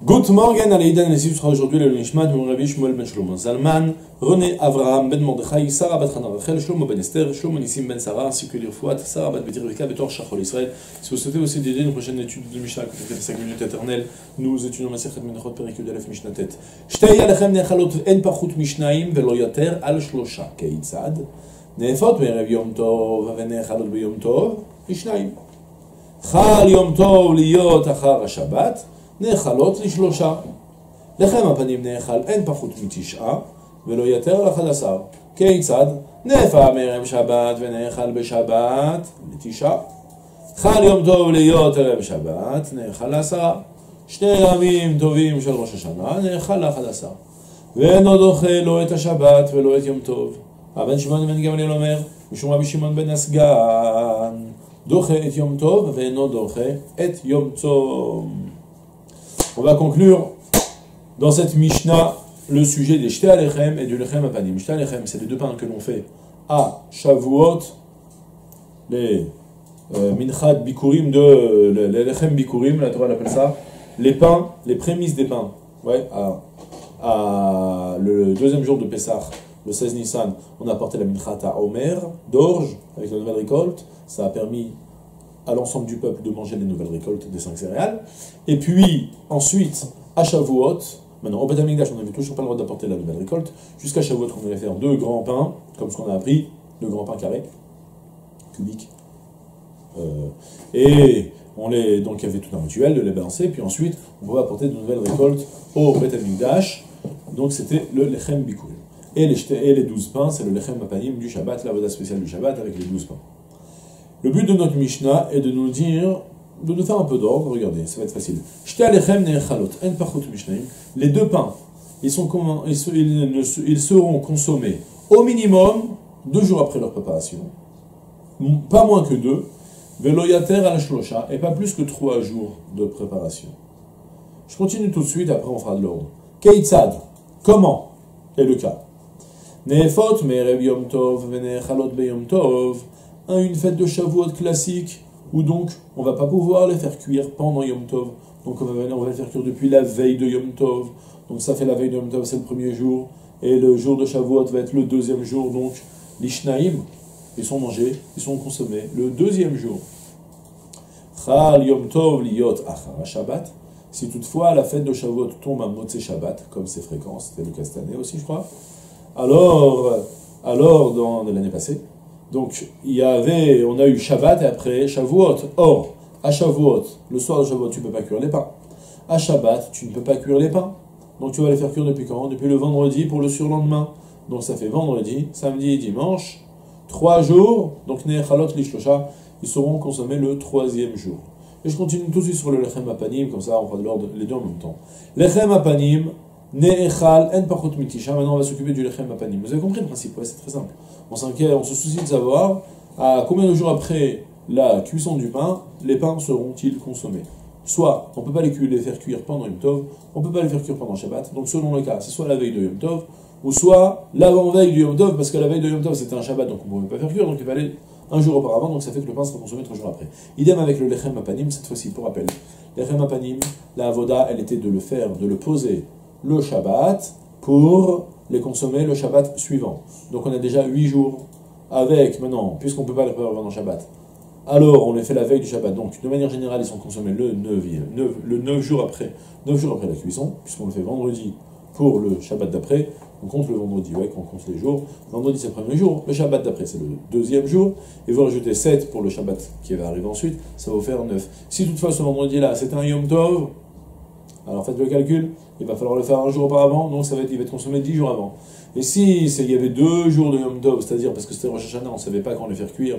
Good morning, Aleïdan, et ce sera aujourd'hui le Nishmat de Rabbi Shmuel ben Shlomo Zalman, René Avraham ben Mordechai, Sarah bat Chana Rachel, Shlomo ben Esther, Shlomo Nissim ben Sarah, ainsi que l'Irfouat, Sarah bat Betirvika, Betor Shachol Israël. Si vous souhaitez aussi dédier une prochaine étude de Mishnah, que vous 5 minutes éternelles, nous étudions Masechet Menachot Perikul de l'Ef Mishnah Tet. Shtei Alechem Nechalot En Pachut Mishnaim, Velo Yater Al Shlosha, Keitzad, Nefot Merev Yom Tov, Venechalot Be Yom Tov, Mishnaim. Chal Yom Tov Liot Achar HaShabbat, נאכלות לשלושה. לחם הפנים נאכל אין פחות מתשעה, ולא יתר על אחד עשר. כיצד? נאפה מערב שבת ונאכל בשבת לתשעה. חל יום טוב להיות ערב שבת, נאכל לעשרה. שני ימים טובים של ראש השנה, נאכל לאחד עשר. ואינו דוחה לא את השבת ולא את יום טוב. הבן שמעון בן גמליאל אומר, משום רבי שמעון בן הסגן, דוחה את יום טוב ואינו דוחה את יום צום. On va conclure dans cette Mishnah le sujet des Shte Alechem et du Lechem Apanim. Shte Alechem, c'est les deux pains que l'on fait à Shavuot, les euh, Minchad Bikurim de. les Lechem Bikurim, la Torah appelle ça, les pains, les prémices des pains. Ouais, à le deuxième jour de Pessah, le 16 Nissan, on a apporté la Minchat à Omer, d'orge, avec la nouvelle récolte. Ça a permis à l'ensemble du peuple de manger les nouvelles récoltes des cinq céréales. Et puis, ensuite, à Shavuot, maintenant, au Beth on n'avait toujours pas le droit d'apporter la nouvelle récolte, jusqu'à Shavuot, on allait faire deux grands pains, comme ce qu'on a appris, deux grands pains carrés, cubiques. Euh, et on les, donc il y avait tout un rituel de les balancer, puis ensuite, on pouvait apporter de nouvelles récoltes au Beth donc c'était le Lechem Bikoul. Et les, et les 12 pains, c'est le Lechem Apanim du Shabbat, la voda spéciale du Shabbat avec les 12 pains. Le but de notre Mishnah est de nous dire, de nous faire un peu d'ordre. Regardez, ça va être facile. Les deux pains, ils, sont, ils, ils seront consommés au minimum deux jours après leur préparation. Pas moins que deux. Veloyater al shlosha, et pas plus que trois jours de préparation. Je continue tout de suite, après on fera de l'ordre. Keitzad, comment est le cas? Nefot me'erev yom tov, ve'nechalot be'yom tov, une fête de Shavuot classique, où donc on va pas pouvoir les faire cuire pendant Yom Tov. Donc on va, on va les faire cuire depuis la veille de Yom Tov. Donc ça fait la veille de Yom Tov, c'est le premier jour. Et le jour de Shavuot va être le deuxième jour. Donc l'Ishnaïm, ils sont mangés, ils sont consommés le deuxième jour. Chal Yom Tov liot achara Shabbat. Si toutefois la fête de Shavuot tombe à Motse Shabbat, comme c'est fréquent, c'était le cas cette année aussi, je crois, alors, alors dans l'année passée, donc, il y avait, on a eu Shabbat et après Shavuot. Or, à Shavuot, le soir de Shavuot, tu ne peux pas cuire les pains. À Shabbat, tu ne peux pas cuire les pains. Donc, tu vas les faire cuire depuis quand? Depuis le vendredi pour le surlendemain. Donc, ça fait vendredi, samedi et dimanche. Trois jours. Donc, Nechalot Lishlosha, ils seront consommés le troisième jour. Et je continue tout de suite sur le Lechem Apanim, comme ça on fera de l'ordre les deux en même temps. Lechem Apanim, Ne'echal en pachot mitisha. Maintenant, on va s'occuper du lechem apanim. Vous avez compris le principe, ouais, c'est très simple. On s'inquiète, on se soucie de savoir à combien de jours après la cuisson du pain, les pains seront-ils consommés? Soit on ne peut pas les, les, faire cuire pendant Yom Tov, on ne peut pas les faire cuire pendant Shabbat. Donc selon le cas, c'est soit la veille de Yom Tov, ou soit l'avant-veille du Yom Tov, parce que la veille de Yom Tov c'était un Shabbat, donc on ne pouvait pas faire cuire, donc il fallait un jour auparavant, donc ça fait que le pain sera consommé trois jours après. Idem avec le lechem apanim, cette fois-ci, pour rappel. Lechem apanim, la avoda, elle était de le faire, de le poser le Shabbat pour les consommer le Shabbat suivant. Donc on a déjà 8 jours avec, maintenant, puisqu'on ne peut pas les préparer pendant Shabbat, alors on les fait la veille du Shabbat. Donc de manière générale, ils sont consommés le 9, le 9 jours après, 9 jours après la cuisson, puisqu'on le fait vendredi pour le Shabbat d'après. On compte le vendredi, ouais, qu'on compte les jours. Vendredi, c'est le premier jour. Le Shabbat d'après, c'est le deuxième jour. Et vous rajoutez 7 pour le Shabbat qui va arriver ensuite. Ça va vous faire 9. Si toutefois ce vendredi-là, c'est un Yom Tov, alors faites le calcul, il va falloir le faire un jour auparavant, donc ça va être, il va être consommé dix jours avant. Et si il y avait deux jours de Yom Tov, c'est-à-dire parce que c'était Rosh on ne savait pas quand les faire cuire,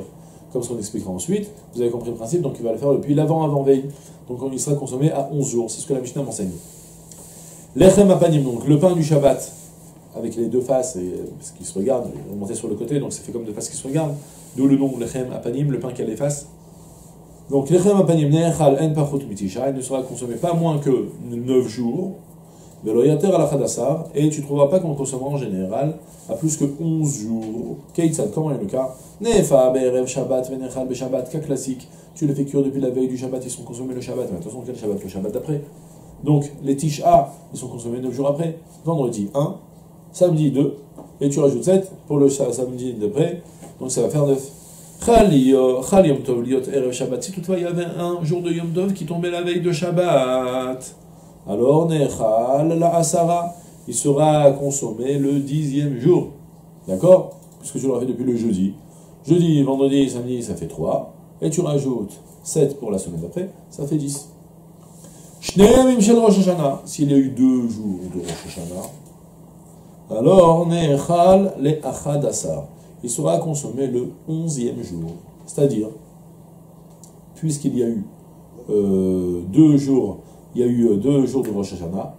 comme ce qu'on expliquera ensuite, vous avez compris le principe, donc il va le faire depuis l'avant-avant-veille. Donc il sera consommé à 11 jours, c'est ce que la Mishnah m'enseigne. L'Echem Apanim, donc le pain du Shabbat, avec les deux faces et, euh, ce qui se regardent, remonté sur le côté, donc ça fait comme deux faces qui se regardent, d'où le nom Lechem Apanim, le pain qui a les faces. Donc, il ne sera consommé pas moins que 9 jours. Et tu ne trouveras pas qu'on consomme en général à plus que 11 jours. Comment est le cas? Shabbat cas classique. Tu les fais cuire depuis la veille du shabbat, ils sont consommés le shabbat. Mais attention, quel shabbat? Le shabbat d'après. Donc, les Tisha, ils sont consommés 9 jours après. Vendredi 1, samedi 2, et tu rajoutes 7 pour le samedi d'après, donc ça va faire 9. Chal Yom Tov Liot Shabbat. Si toutefois il y avait un jour de Yom Tov qui tombait la veille de Shabbat, alors Nechal la Asara, il sera consommé le dixième jour. D'accord? Puisque tu l'auras fait depuis le jeudi. Jeudi, vendredi, samedi, ça fait 3. Et tu rajoutes 7 pour la semaine d'après, ça fait 10. Shneemim Shel Rosh Hashanah. S'il y a eu deux jours de Rosh Hashanah, alors Nechal le Achad Asar. Il sera consommé le onzième jour. C'est-à-dire, puisqu'il y a eu euh, deux jours, il y a eu euh, deux jours de Rosh Hashanah,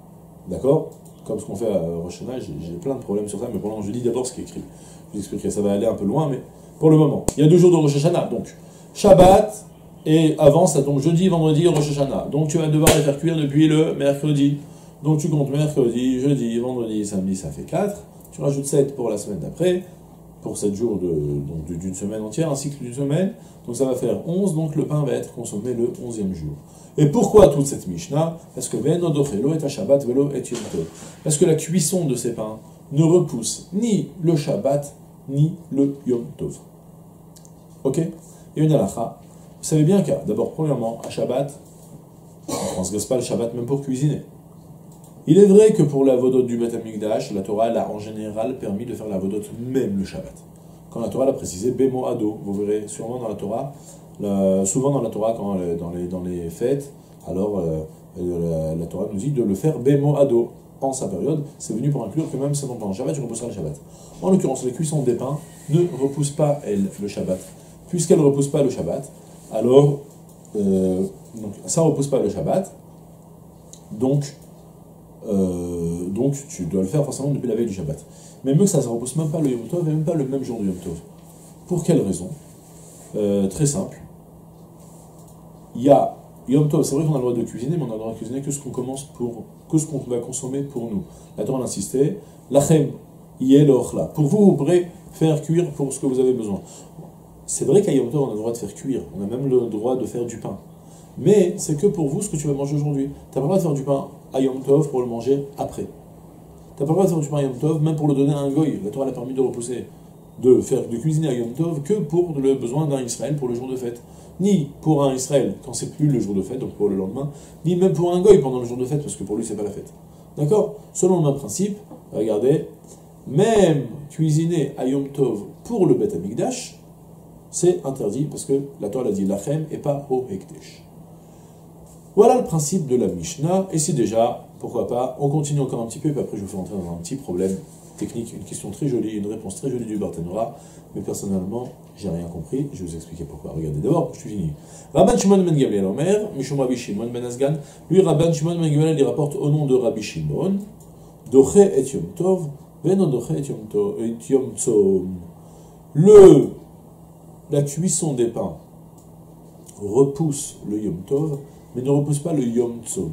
d'accord? Comme ce qu'on fait à Rosh Hashanah, j'ai plein de problèmes sur ça, mais pour l'instant, je dis d'abord ce qui est écrit. Je vous expliquerai, ça va aller un peu loin, mais pour le moment, il y a deux jours de Rosh Hashanah, donc Shabbat, et avant ça tombe jeudi, vendredi, Rosh Hashanah. Donc tu vas devoir les faire cuire depuis le mercredi. Donc tu comptes mercredi, jeudi, vendredi, samedi, ça fait 4. Tu rajoutes 7 pour la semaine d'après, pour 7 jours d'une semaine entière, un cycle d'une semaine. Donc ça va faire 11, donc le pain va être consommé le 11e jour. Et pourquoi toute cette Mishnah? Parce que est Shabbat velo et Parce que la cuisson de ces pains ne repousse ni le Shabbat, ni le Yom Tov. Ok? Et une halakha. Vous savez bien qu'à, d'abord, premièrement, à Shabbat, on ne transgresse pas le Shabbat même pour cuisiner. Il est vrai que pour la vodote du Beth Amikdash, la Torah a en général permis de faire la vodote même le Shabbat. Quand la Torah l'a précisé, Bemo Ado, vous verrez sûrement dans la Torah, souvent dans la Torah, quand, dans, les, dans les fêtes, alors euh, la, Torah nous dit de le faire Bemo Ado en sa période. C'est venu pour inclure que même si pendant le Shabbat, tu repousseras le Shabbat. En l'occurrence, les cuissons des pains ne repoussent pas, elles, le Shabbat. Puisqu'elles ne repoussent pas le Shabbat, alors, euh, donc, ça ne repousse pas le Shabbat, donc euh, donc tu dois le faire forcément depuis la veille du Shabbat. Mais que ça, ne repousse même pas le Yom Tov et même pas le même jour du Yom Tov. Pour quelle raison? Euh, Très simple. Il y a Yom Tov, c'est vrai qu'on a le droit de cuisiner, mais on a le droit de cuisiner que ce qu'on commence pour, que ce qu'on va consommer pour nous. La Torah insisté, lachem yel là. Pour vous, vous pourrez faire cuire pour ce que vous avez besoin. C'est vrai qu'à Yom Tov, on a le droit de faire cuire, on a même le droit de faire du pain. Mais c'est que pour vous ce que tu vas manger aujourd'hui. Tu n'as pas le droit de faire du pain à Yom Tov pour le manger après. Tu n'as pas le droit de faire du pain à Yom Tov même pour le donner à un goy. La Torah a permis de repousser, de faire de cuisiner à Yom Tov que pour le besoin d'un Israël pour le jour de fête. Ni pour un Israël quand c'est plus le jour de fête, donc pour le lendemain, ni même pour un goy pendant le jour de fête parce que pour lui c'est pas la fête. D'accord? Selon le même principe, regardez, même cuisiner à Yom Tov pour le Beth Amikdash, c'est interdit parce que la Torah a dit lachem et pas au Hekdesh. Voilà le principe de la Mishnah, et si déjà, pourquoi pas, on continue encore un petit peu, puis après je vous fais entrer dans un petit problème technique, une question très jolie, une réponse très jolie du Barthénora, mais personnellement, j'ai rien compris, je vais vous expliquer pourquoi. Regardez, d'abord, je suis fini. Rabban Shimon ben Gamliel Omer, Mishum Rabbi Shimon ben Asgan, lui, Rabban Shimon ben il rapporte au nom de Rabbi Shimon, Doche et Yom Tov, Veno Doche et Yom Tzom. Le, la cuisson des pains repousse le Yom Tov, mais ne repousse pas le Yom Tzom,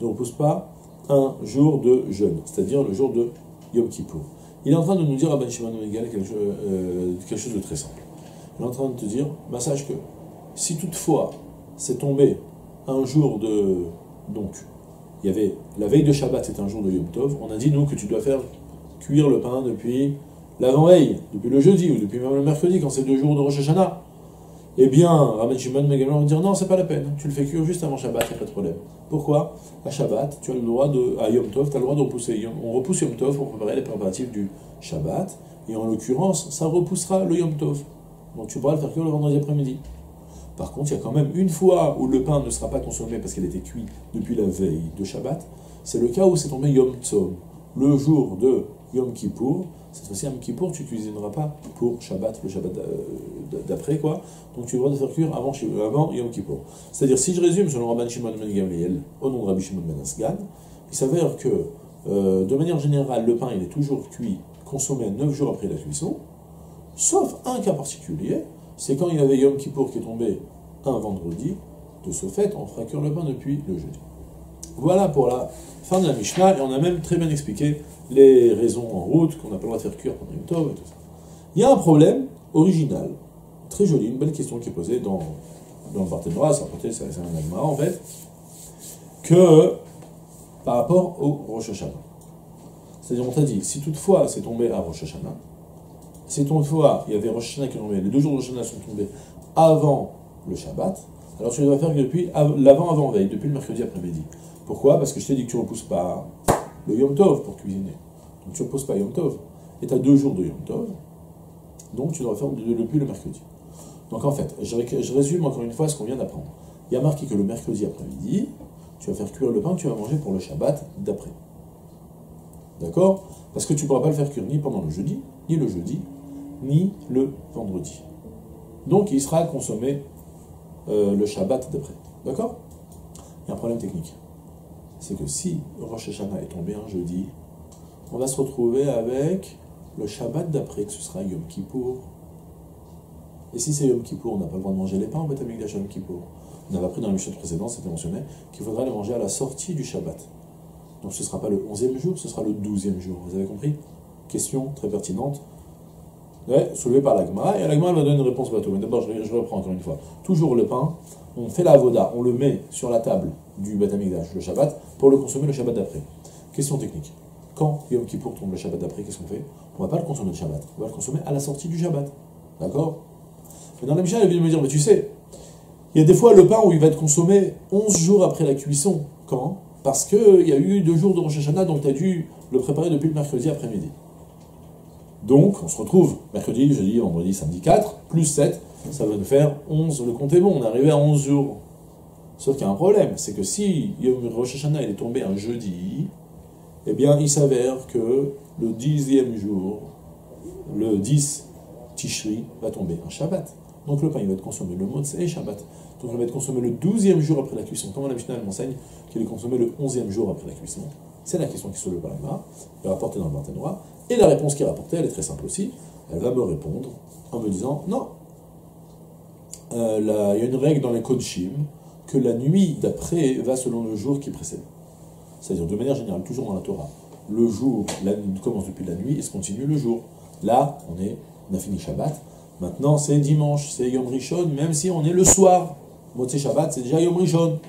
ne repousse pas un jour de jeûne, c'est-à-dire le jour de Yom Kippour. Il est en train de nous dire à Ben Shimon quelque, euh, quelque chose de très simple. Il est en train de te dire, bah, sache que si toutefois c'est tombé un jour de... Donc, il y avait la veille de Shabbat, c'est un jour de Yom Tov, on a dit nous que tu dois faire cuire le pain depuis l'avant-veille, depuis le jeudi ou depuis même le mercredi quand c'est deux jours de Rosh Hashanah eh bien, Rabban Shimon va dire non, c'est pas la peine, tu le fais cuire juste avant Shabbat, il n'y a pas de problème. Pourquoi? À Shabbat, tu as le droit de, à Yom Tov, tu as le droit de repousser. On repousse Yom Tov pour préparer les préparatifs du Shabbat, et en l'occurrence, ça repoussera le Yom Tov. Donc tu pourras le faire cuire le vendredi après-midi. Par contre, il y a quand même une fois où le pain ne sera pas consommé parce qu'il a été cuit depuis la veille de Shabbat, c'est le cas où c'est tombé Yom Tov, le jour de Yom Kippour, cette fois-ci, Yom Kippour, tu cuisineras pas pour Shabbat, le Shabbat d'après, quoi. Donc tu devras te faire cuire avant, avant Yom Kippour. C'est-à-dire, si je résume selon Rabban Shimon ben Gamliel, au nom de Rabbi Shimon ben Asgan, il s'avère que, euh, de manière générale, le pain, il est toujours cuit, consommé 9 jours après la cuisson, sauf un cas particulier, c'est quand il y avait Yom Kippour qui est tombé un vendredi, de ce fait, on fera cuire le pain depuis le jeudi. Voilà pour la fin de la Mishnah, et on a même très bien expliqué les raisons en route, qu'on n'a pas le droit de faire cuire pendant une tov et tout ça. Il y a un problème original, très joli, une belle question qui est posée dans, dans le Barthénois, c'est un agma en fait, que par rapport au Rosh Hashanah. C'est-à-dire, on t'a dit, si toutefois c'est tombé à Rosh Hashanah, si toutefois il y avait Rosh Hashanah qui est tombé, les deux jours de Rosh Hashanah sont tombés avant le Shabbat, alors tu dois faire depuis l'avant-avant-veille, depuis le mercredi après-midi. Pourquoi? Parce que je t'ai dit que tu ne repousses pas le Yom Tov pour cuisiner. Donc tu ne reposes pas Yom Tov. Et tu as deux jours de Yom Tov. Donc tu dois faire depuis le mercredi. Donc en fait, je, résume encore une fois ce qu'on vient d'apprendre. Il y a marqué que le mercredi après-midi, tu vas faire cuire le pain que tu vas manger pour le Shabbat d'après. D'accord? Parce que tu ne pourras pas le faire cuire ni pendant le jeudi, ni le jeudi, ni le vendredi. Donc il sera consommé euh, le Shabbat d'après. D'accord? Il y a un problème technique. C'est que si Rosh Hashanah est tombé un jeudi, on va se retrouver avec le Shabbat d'après, que ce sera Yom Kippour. Et si c'est Yom Kippour, on n'a pas le droit de manger les pains au Beth Yom Kippour. On avait appris dans la mission précédente, c'était mentionné, qu'il faudra les manger à la sortie du Shabbat. Donc ce ne sera pas le 11e jour, ce sera le 12e jour. Vous avez compris? Question très pertinente. Ouais, soulevée par l'agma, et l'agma va donner une réponse bateau. Mais d'abord, je, je, reprends encore une fois. Toujours le pain, on fait la voda, on le met sur la table du Beth le Shabbat, pour le consommer le Shabbat d'après. Question technique. Quand Yom Kippour tombe le Shabbat d'après, qu'est-ce qu'on fait? On ne va pas le consommer le Shabbat, on va le consommer à la sortie du Shabbat. D'accord? Mais dans la Mishnah, elle vient de me dire, mais tu sais, il y a des fois le pain où il va être consommé 11 jours après la cuisson. Quand? Parce qu'il y a eu deux jours de Rosh Hashanah, donc tu as dû le préparer depuis le mercredi après-midi. Donc, on se retrouve mercredi, jeudi, vendredi, samedi 4, plus 7, ça va nous faire 11. Le compte est bon, on est arrivé à 11 jours. Sauf qu'il y a un problème, c'est que si Rosh Hashanah est tombé un jeudi, eh bien, il s'avère que le dixième jour, le 10 Tishri, va tomber un Shabbat. Donc le pain, il va être consommé le et Shabbat. Donc il va être consommé le douzième jour après la cuisson. Comment la Mishnah m'enseigne qu'il est consommé le onzième jour après la cuisson C'est la question qui se lève par rapportée dans le Barthénois. Et la réponse qui est rapportée, elle est très simple aussi. Elle va me répondre en me disant non. Euh, il y a une règle dans les Kodshim que la nuit d'après va selon le jour qui précède. C'est-à-dire, de manière générale, toujours dans la Torah, le jour commence depuis la nuit et se continue le jour. Là, on, est, on a fini Shabbat. Maintenant, c'est dimanche, c'est Yom Rishon, même si on est le soir. Motzei Shabbat, c'est déjà Yom Rishon.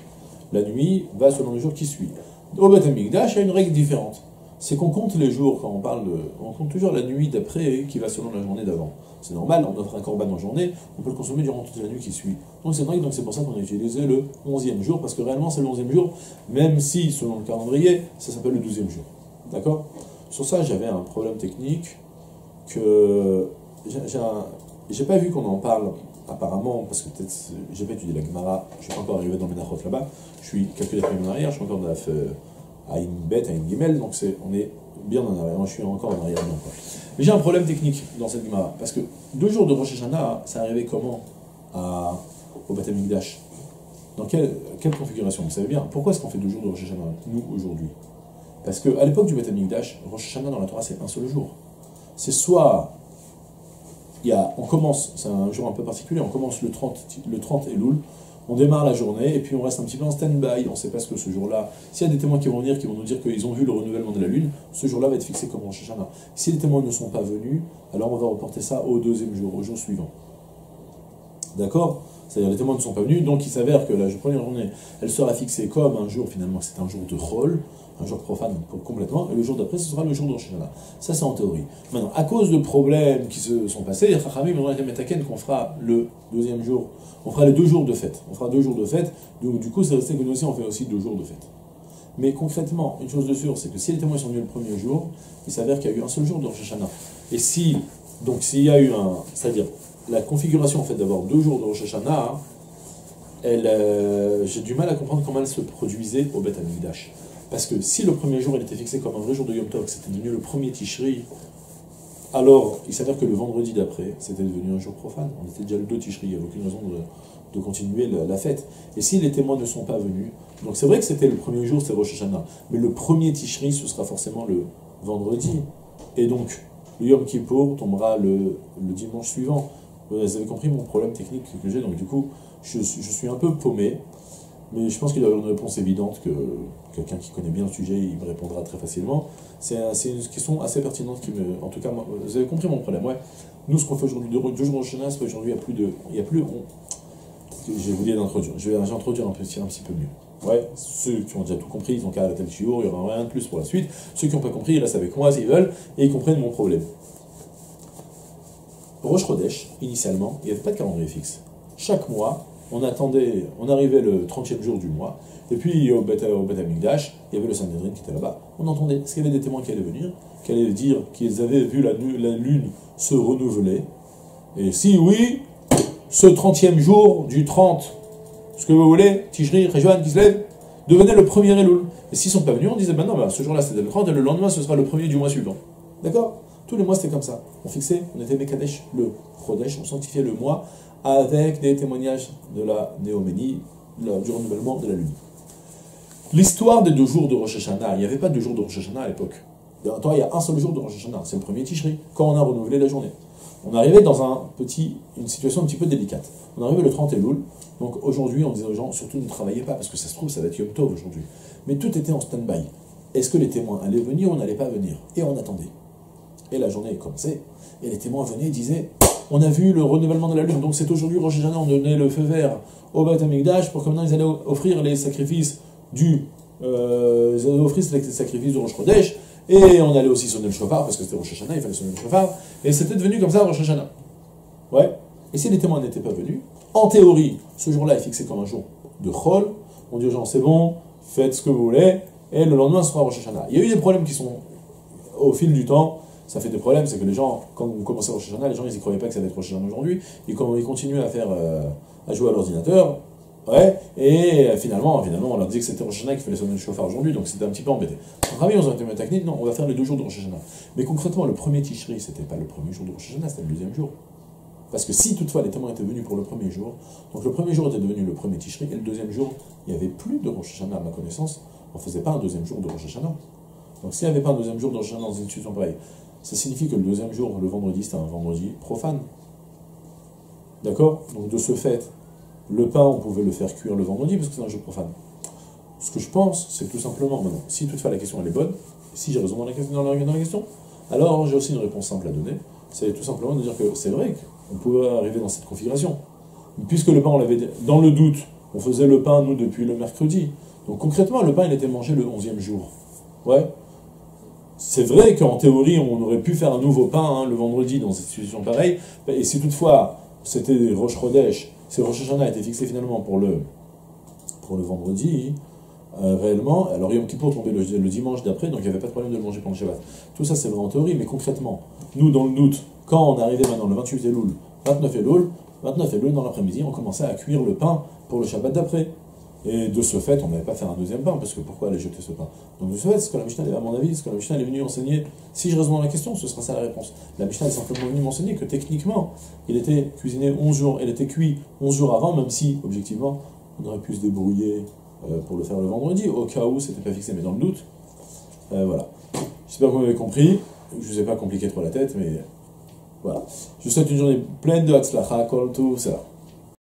La nuit va selon le jour qui suit. Au Beth il y a une règle différente. C'est qu'on compte les jours quand on parle de. On compte toujours la nuit d'après qui va selon la journée d'avant. C'est normal, on offre un corban en journée, on peut le consommer durant toute la nuit qui suit. Donc c'est vrai, donc c'est pour ça qu'on a utilisé le 11e jour, parce que réellement c'est le 11e jour, même si selon le calendrier, ça s'appelle le 12e jour. D'accord? Sur ça, j'avais un problème technique que. J'ai pas vu qu'on en parle apparemment, parce que peut-être j'ai pas étudié la Gemara, je suis pas encore arrivé dans Menachot là-bas, je suis quelques en arrière, je suis encore dans la à une bête, à une guimelle, donc c'est, on est bien en arrière, je suis encore en arrière. Mais j'ai un problème technique dans cette Gemara, parce que deux jours de Rosh Hashanah, ça arrivait comment au Beth Amikdash Dans quelle, quelle configuration? Vous savez bien, pourquoi est-ce qu'on fait deux jours de Rosh Hashanah, nous, aujourd'hui? Parce qu'à l'époque du Beth Amikdash, Rosh Hashanah dans la Torah, c'est un seul jour. C'est soit y a, on commence, c'est un jour un peu particulier, on commence le 30, le 30 Elul, on démarre la journée et puis on reste un petit peu en stand-by. On ne sait pas ce que ce jour-là. S'il y a des témoins qui vont venir, qui vont nous dire qu'ils ont vu le renouvellement de la Lune, ce jour-là va être fixé comme Rosh Hashanah. Si les témoins ne sont pas venus, alors on va reporter ça au deuxième jour, au jour suivant. D'accord? C'est-à-dire les témoins ne sont pas venus, donc il s'avère que la première journée, elle sera fixée comme un jour, finalement, c'est un jour de rôle un jour profane complètement, et le jour d'après, ce sera le jour de Ça, c'est en théorie. Maintenant, à cause de problèmes qui se sont passés, les Chachamim ont été qu'on fera le deuxième jour, on fera les deux jours de fête. On fera deux jours de fête, donc du coup, c'est resté que nous aussi, on fait aussi deux jours de fête. Mais concrètement, une chose de sûre, c'est que si les témoins sont venus le premier jour, il s'avère qu'il y a eu un seul jour de Rosh Et si, donc s'il y a eu un, c'est-à-dire la configuration en fait d'avoir deux jours de Rosh Hashanah, elle, euh, j'ai du mal à comprendre comment elle se produisait au Beth Amikdash. Parce que si le premier jour il était fixé comme un vrai jour de Yom Tov, c'était devenu le premier Tishri, alors il s'avère que le vendredi d'après, c'était devenu un jour profane. On était déjà le 2 Tishri, il n'y avait aucune raison de, continuer la, fête. Et si les témoins ne sont pas venus, donc c'est vrai que c'était le premier jour, c'était Rosh Hashanah, mais le premier Tishri, ce sera forcément le vendredi. Et donc, le Yom Kippour tombera le, dimanche suivant. Vous avez compris mon problème technique que j'ai, donc du coup, je suis un peu paumé. Mais je pense qu'il y a une réponse évidente que quelqu'un qui connaît bien le sujet, il me répondra très facilement. C'est une question assez pertinente qui me. En tout cas, vous avez compris mon problème. Ouais. Nous, ce qu'on fait aujourd'hui, deux, jours de chemin, c'est qu'aujourd'hui, il n'y a plus de. Il y a plus. On, je vais vous dire d'introduire. Je vais introduire un petit, un petit peu mieux. Ouais, ceux qui ont déjà tout compris, ils ont qu'à arrêter le il n'y aura rien de plus pour la suite. Ceux qui n'ont pas compris, ils restent avec moi s'ils veulent, et ils comprennent mon problème. Roche Chodesh, initialement, il n'y avait pas de calendrier fixe. Chaque mois, on attendait, on arrivait le 30e jour du mois, et puis au Beth, il y avait le Sanhedrin qui était là-bas. On entendait, est-ce qu'il y avait des témoins qui allaient venir, qui allaient dire qu'ils avaient vu la, lune se renouveler, et si oui, ce 30e jour du 30, ce que vous voulez, Tijri, Réjoan, qui se devenait le premier Elul. Et s'ils ne sont pas venus, on disait, ben non, ben, ce jour-là c'était le 30, et le lendemain ce sera le premier du mois suivant. D'accord? Tous les mois c'était comme ça. On fixait, on était Mekadesh le Chodesh, on sanctifiait le mois avec des témoignages de la néoménie, du renouvellement de la lune. L'histoire des deux jours de Rosh Hashanah, il n'y avait pas deux jours de Rosh Hashanah à l'époque. il y a un seul jour de Rosh Hashanah, c'est le premier Tishri, quand on a renouvelé la journée. On arrivait dans un petit, une situation un petit peu délicate. On arrivait le 30 Elul, donc aujourd'hui on disait aux gens, surtout ne travaillez pas, parce que ça se trouve, ça va être Yom Tov aujourd'hui. Mais tout était en stand-by. Est-ce que les témoins allaient venir ou n'allaient pas venir? Et on attendait. Et la journée commençait, et les témoins venaient et disaient, on a vu le renouvellement de la lune, donc c'est aujourd'hui Rosh Hashanah, on donnait le feu vert au Beth Amikdash pour que maintenant ils allaient offrir les sacrifices du, euh, ils allaient offrir les sacrifices du Rosh Chodesh, et on allait aussi sonner le chauffard, parce que c'était Rosh Hashanah, il fallait sonner le chauffard, et c'était devenu comme ça Rosh Hashanah. Ouais. Et si les témoins n'étaient pas venus, en théorie, ce jour-là est fixé comme un jour de Chol, on dit aux gens c'est bon, faites ce que vous voulez, et le lendemain sera Rosh Hashanah. Il y a eu des problèmes qui sont, au fil du temps, ça fait des problèmes, c'est que les gens, quand vous commencez Rosh Hashanah, les gens ils n'y croyaient pas que ça allait être Rosh Hashanah aujourd'hui, ils, ils continuent à faire, euh, à jouer à l'ordinateur, ouais, et finalement, finalement, on leur dit que c'était Rosh Hashanah qu'il fallait sonner le chauffard aujourd'hui, donc c'était un petit peu embêté. Ah oui, on aurait été technique, non, on va faire les deux jours de Rosh Hashanah. Mais concrètement, le premier Tishri, c'était pas le premier jour de Rosh Hashanah, c'était le deuxième jour. Parce que si toutefois les témoins étaient venus pour le premier jour, donc le premier jour était devenu le premier Tishri, et le deuxième jour, il n'y avait plus de Rosh Hashanah à ma connaissance, on ne faisait pas un deuxième jour de Rosh Hashanah. Donc s'il n'y avait pas un deuxième jour de Rosh Hashanah dans une situation pareille, ça signifie que le deuxième jour, le vendredi, c'était un vendredi profane. D'accord? Donc de ce fait, le pain, on pouvait le faire cuire le vendredi parce que c'est un jour profane. Ce que je pense, c'est tout simplement, maintenant, si toutefois la question elle est bonne, si j'ai raison dans la, question, dans la question, alors j'ai aussi une réponse simple à donner. C'est tout simplement de dire que c'est vrai qu'on pouvait arriver dans cette configuration. Puisque le pain, on l'avait dans le doute, on faisait le pain, nous, depuis le mercredi. Donc concrètement, le pain, il était mangé le 11e jour. Ouais? C'est vrai qu'en théorie, on aurait pu faire un nouveau pain hein, le vendredi dans cette situation pareille. Et si toutefois c'était Rosh Chodesh, si Rosh Hashanah était fixé finalement pour le, pour le vendredi, euh, réellement, alors Yom Kippur tombait le, le dimanche d'après, donc il n'y avait pas de problème de le manger pendant le Shabbat. Tout ça c'est vrai en théorie, mais concrètement, nous dans le doute, quand on arrivait maintenant le 28 Elul, 29 Elul, 29 Elul dans l'après-midi, on commençait à cuire le pain pour le Shabbat d'après. Et de ce fait, on n'allait pas faire un deuxième pain, parce que pourquoi aller jeter ce pain Donc de ce fait, ce que la Mishnah, à mon avis, ce que la Mishnah est venue enseigner, si je résume la question, ce sera ça la réponse. La Mishnah est simplement venue m'enseigner que techniquement, il était cuisiné 11 jours, il était cuit 11 jours avant, même si, objectivement, on aurait pu se débrouiller euh, pour le faire le vendredi, au cas où c'était pas fixé, mais dans le doute. Euh, voilà. J'espère que vous m'avez compris. Je vous ai pas compliqué trop la tête, mais voilà. Je vous souhaite une journée pleine de Hatzlacha, Kol tout ça.